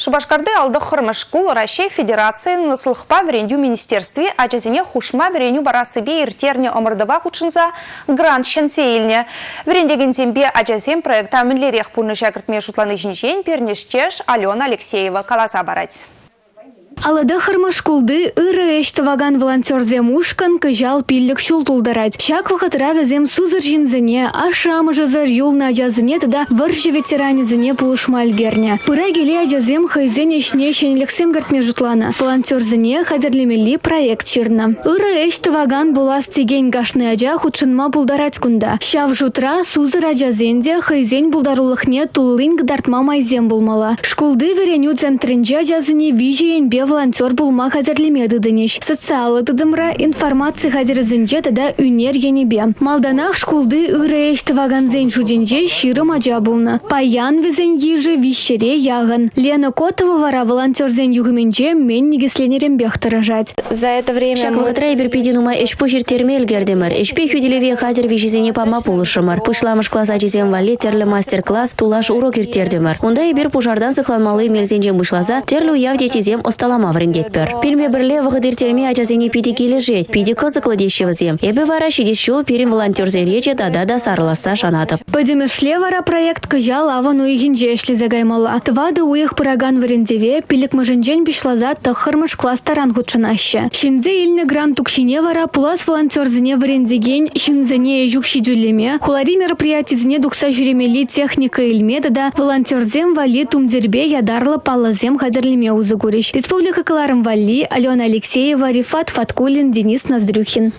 Шубашкарды алды хырмышкул Россия Федерации нұсылықпа врендю министерстве ачазине хушма вреню барасы бе иртерне омырдыва хучынса грант шенсейлне. Врендеген зембе ачазем проекта мінлерек пулны шәкіртме шутланы жинчен пернештеш Алена Алексеева каласа барать. Алада хырмашкулды ыры эштаваган волонтерзе мушкан кыжал пиллік шул тулдарать. Шак вахатыра везем сузыр жинзіне, ашам жазыр юлна жазыне тада варжы ветеранезіне. Пыра ажазем хайзен ешне шенелексем гартме жутлана. Волонтерзіне хадерлемели проект чирна. Ыры эштаваган булас теген гашны ажа худшынма булдарать кунда. Шав жутра сузыр ажазенде хайзен гдартма майзем булмала. Шкулды вереню центринжа жазыне вижиен бе волонтер булма хазерлемеді дынеш. Социалы тыдымра информация хазерзінже тада үнер енебе. Малданах шкулды ыры эштіваганзен жуденже ширым ажа булны. Паян візен ежі вишере яғын. Лена Котова вара волонтерзен югыменже мен негесленерем бехтыражать. За это время... Шакватра берпидинума эшпу жиртермел гердемір. Эшпе хюделеве хазер вишизене пама пулышымыр. Пышламыш класс ажизен вали терлі мастер-класс тулаш урок иртердемір. Онда ебір пужардан сықланмалы мелзенжен бұшлаза, терлі уяв детизем осталама маврендетпір. Пилме бірле вғыдыртерме ажазене пиди кележет, пиди кызықлы дешевізем. Эбі вара шидешу пирин волонтерзе рече дада да сарыласа шанатып. Падемешле вара проект кыжал аван уйгинже эшлі загаймала. Твады уйых пыраган варендеве пилік мыжынжен бишлаза тахырмыш класстаран худшынашы. Шинзе илні грант тукшине вара пулас волонтерзіне варендеген шинзене юкши дюлеме, хулари мероприятизіне дукса жүремели техника илмеді да волонтерзем вали тумдербе ядарлы паллазем хадерлеме узы көріш. Республика Каларым Валли, Алена Алексеева, Рифат Фаткулин, Денис Ноздрюхин.